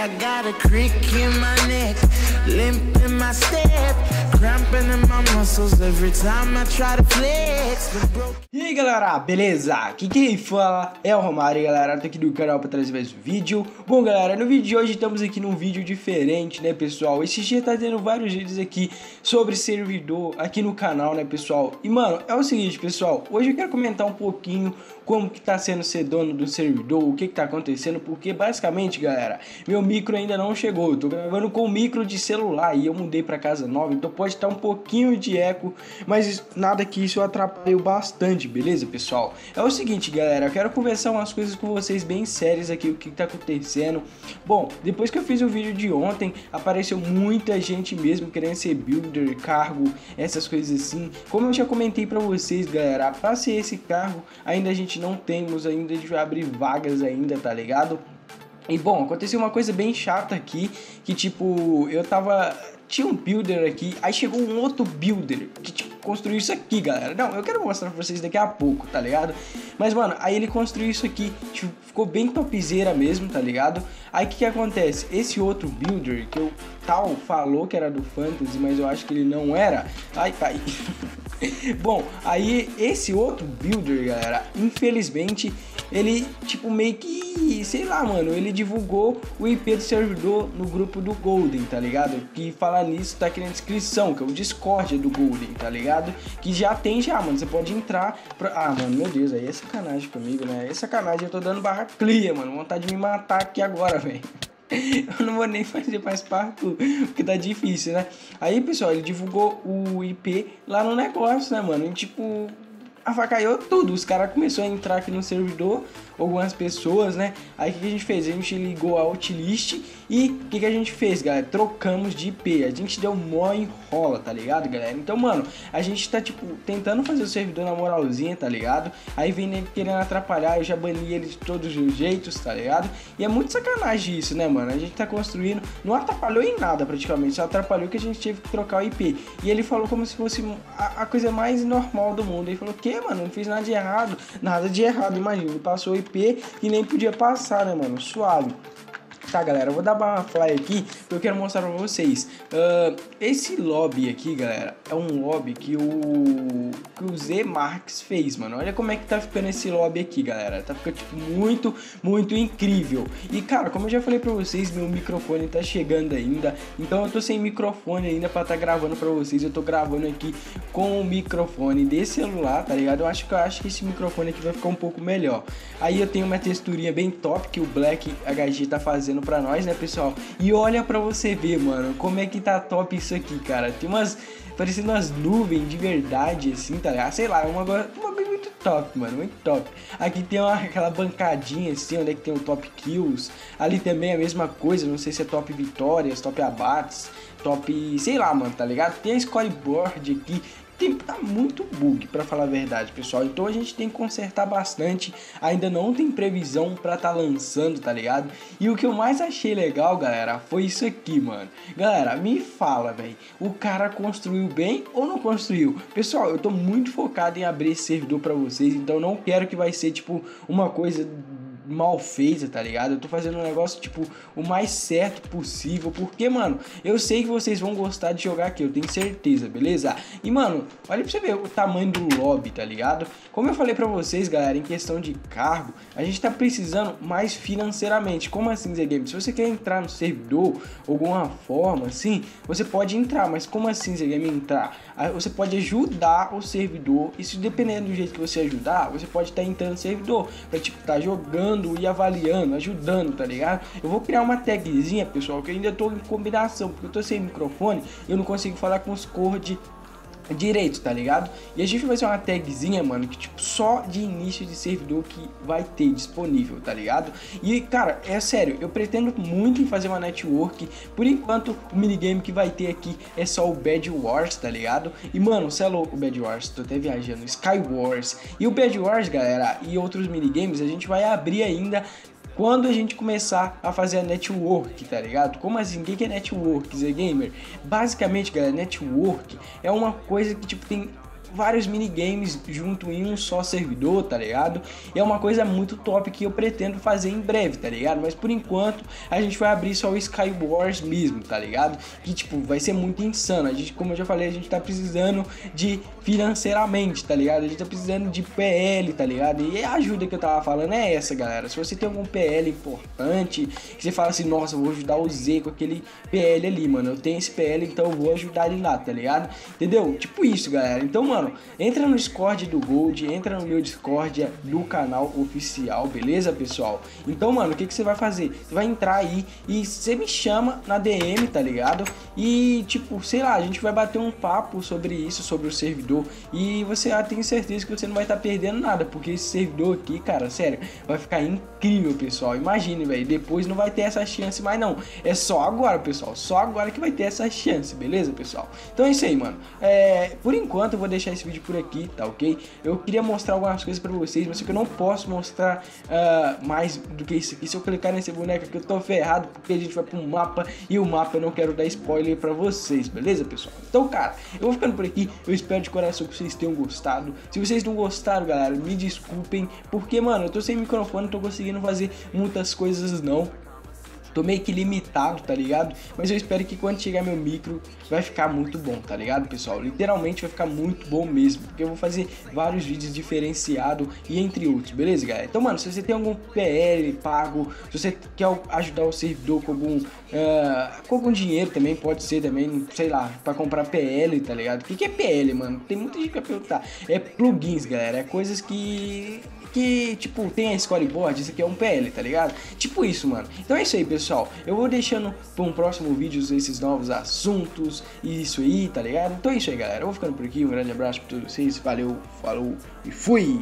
I got a crick in my neck, limp in my step, E aí galera, beleza? Aqui quem fala é o Romário, galera, tô aqui do canal pra trazer mais um vídeo. Bom galera, no vídeo de hoje estamos aqui num vídeo diferente, né pessoal? Esse dia tá tendo vários vídeos aqui sobre servidor aqui no canal, né pessoal? E mano, é o seguinte pessoal, hoje eu quero comentar um pouquinho como que tá sendo ser dono do servidor, o que que tá acontecendo Porque basicamente galera, meu micro ainda não chegou, eu tô gravando com micro de celular e eu mudei pra casa nova Então pode estar um pouquinho de eco, mas nada que isso atrapalhe bastante, beleza, pessoal? É o seguinte, galera, eu quero conversar umas coisas com vocês bem sérias aqui, o que tá acontecendo. Bom, depois que eu fiz o vídeo de ontem, apareceu muita gente mesmo querendo ser builder, cargo, essas coisas assim. Como eu já comentei pra vocês, galera, pra ser esse cargo, ainda a gente não temos, ainda a gente vai abrir vagas ainda, tá ligado? E bom, aconteceu uma coisa bem chata aqui, que tipo, eu tava tinha um builder aqui, aí chegou um outro builder que tipo, construiu isso aqui, galera. Não, eu quero mostrar pra vocês daqui a pouco, tá ligado? Mas, mano, aí ele construiu isso aqui, tipo, ficou bem topzera mesmo, tá ligado? Aí o que que acontece? Esse outro builder que eu tal falou que era do Fantasy, mas eu acho que ele não era. Ai, pai. Bom, aí esse outro builder, galera, infelizmente, ele, tipo, meio que, sei lá, mano, ele divulgou o IP do servidor no grupo do Golden, tá ligado? Que falar nisso tá aqui na descrição, que é o Discord do Golden, tá ligado? Que já tem já, mano, você pode entrar pra... Ah, mano, meu Deus, aí é sacanagem comigo, né? É sacanagem, eu tô dando barra clear, mano, vontade de me matar aqui agora, velho. Eu não vou nem fazer mais parto, porque tá difícil, né? Aí, pessoal, ele divulgou o IP lá no negócio, né, mano? E, tipo, avacaiou tudo. Os caras começaram a entrar aqui no servidor, algumas pessoas, né? Aí o que, que a gente fez? A gente ligou a outlist e o que, que a gente fez, galera? Trocamos de IP. A gente deu mó enrola, tá ligado, galera? Então, mano, a gente tá, tipo, tentando fazer o servidor na moralzinha, tá ligado? Aí vem ele querendo atrapalhar, eu já bani ele de todos os jeitos, tá ligado? E é muito sacanagem isso, né, mano? A gente tá construindo, não atrapalhou em nada praticamente, só atrapalhou que a gente teve que trocar o IP. E ele falou como se fosse a, a coisa mais normal do mundo. Ele falou, que, mano? Não fiz nada de errado. Nada de errado, imagina. Ele passou IP e nem podia passar, né, mano? Suave. Tá, galera, eu vou dar uma fly aqui porque eu quero mostrar pra vocês. Uh, esse lobby aqui, galera, é um lobby que que o Z Marx fez, mano. Olha como é que tá ficando esse lobby aqui, galera. Tá ficando, tipo, muito, muito incrível. E, cara, como eu já falei pra vocês, meu microfone tá chegando ainda. Então eu tô sem microfone ainda pra tá gravando pra vocês. Eu tô gravando aqui com o microfone de celular, tá ligado? Eu acho que eu acho que esse microfone aqui vai ficar um pouco melhor. Aí eu tenho uma texturinha bem top que o Black HG tá fazendo pra nós, né, pessoal? E olha pra você ver, mano, como é que tá top isso aqui, cara. Tem umas, parecendo umas nuvens de verdade, assim, tá ligado? Sei lá, uma coisa muito top, mano, muito top. Aqui tem uma, aquela bancadinha, assim, onde é que tem o top kills. Ali também é a mesma coisa, não sei se é top vitórias, top abates, top, sei lá, mano, tá ligado? Tem a scoreboard aqui, tem, tá muito bug, para falar a verdade, pessoal. Então a gente tem que consertar bastante. Ainda não tem previsão para tá lançando, tá ligado? E o que eu mais achei legal, galera, foi isso aqui, mano. Galera, me fala, velho. O cara construiu bem ou não construiu? Pessoal, eu tô muito focado em abrir esse servidor para vocês, então não quero que vai ser tipo uma coisa mal feita, tá ligado? Eu tô fazendo um negócio, tipo, o mais certo possível, porque, mano, eu sei que vocês vão gostar de jogar aqui, eu tenho certeza, beleza? E, mano, olha pra você ver o tamanho do lobby, tá ligado? Como eu falei pra vocês, galera, em questão de cargo, a gente tá precisando mais financeiramente. Como assim, Zé? Se você quer entrar no servidor, alguma forma, assim, você pode entrar, mas como assim, Zé Game, entrar? Você pode ajudar o servidor, e se dependendo do jeito que você ajudar, você pode estar tá entrando no servidor, pra, tipo, tá jogando e avaliando, ajudando, tá ligado? Eu vou criar uma tagzinha, pessoal, que eu ainda tô em combinação, porque eu tô sem microfone eu não consigo falar com os cord direito, tá ligado? E a gente vai fazer uma tagzinha, mano, que tipo só de início de servidor que vai ter disponível, tá ligado? E cara, é sério, eu pretendo muito em fazer uma network. Por enquanto, o minigame que vai ter aqui é só o Bad Wars, tá ligado? E mano, você é louco, o Bad Wars, tô até viajando, Sky Wars. E o Bad Wars, galera, e outros minigames a gente vai abrir ainda quando a gente começar a fazer a network, tá ligado? Como assim? O que é network, Zé Gamer? Basicamente, galera, network é uma coisa que, tipo, tem vários minigames junto em um só servidor, tá ligado? E é uma coisa muito top que eu pretendo fazer em breve, tá ligado? Mas por enquanto a gente vai abrir só o Sky Wars mesmo, tá ligado? Que tipo, vai ser muito insano. A gente, como eu já falei, a gente tá precisando de financeiramente, tá ligado? A gente tá precisando de PL, tá ligado? E a ajuda que eu tava falando é essa, galera. Se você tem algum PL importante, que você fala assim, nossa, eu vou ajudar o Z com aquele PL ali, mano. Eu tenho esse PL, então eu vou ajudar ele lá, tá ligado? Entendeu? Tipo isso, galera. Então, mano, entra no Discord do Gold, entra no meu Discord do canal oficial, beleza, pessoal? Então, mano, o que, que você vai fazer? Você vai entrar aí e você me chama na DM, tá ligado? E, tipo, sei lá, a gente vai bater um papo sobre isso, sobre o servidor. E você ah, tem certeza que você não vai estar tá perdendo nada, porque esse servidor aqui, cara, sério, vai ficar incrível, pessoal. Imagine, velho, depois não vai ter essa chance mais não. É só agora, pessoal, só agora que vai ter essa chance, beleza, pessoal? Então é isso aí, mano. É, por enquanto eu vou deixar esse vídeo por aqui, tá ok? Eu queria mostrar algumas coisas pra vocês, mas só que eu não posso mostrar uh, mais do que isso aqui. Se eu clicar nesse boneco aqui, eu tô ferrado, porque a gente vai pro mapa, e o mapa eu não quero dar spoiler pra vocês, beleza, pessoal? Então, cara, eu vou ficando por aqui, eu espero de coração que vocês tenham gostado. Se vocês não gostaram, galera, me desculpem, porque, mano, eu tô sem microfone, não tô conseguindo fazer muitas coisas não. Tô meio que limitado, tá ligado? Mas eu espero que quando chegar meu micro vai ficar muito bom, tá ligado, pessoal? Literalmente vai ficar muito bom mesmo, porque eu vou fazer vários vídeos diferenciados e entre outros, beleza, galera? Então, mano, se você tem algum PL pago, se você quer ajudar o servidor com algum, uh, com algum dinheiro também, pode ser também, sei lá, pra comprar PL, tá ligado? O que, que é PL, mano? Tem muita gente que vai perguntar. É plugins, galera, é coisas que que, tipo, tem a scoreboard, isso aqui é um PL, tá ligado? Tipo isso, mano. Então é isso aí, pessoal. Eu vou deixando para um próximo vídeo esses novos assuntos e isso aí, tá ligado? Então é isso aí, galera. Eu vou ficando por aqui. Um grande abraço pra todos vocês. Valeu, falou e fui!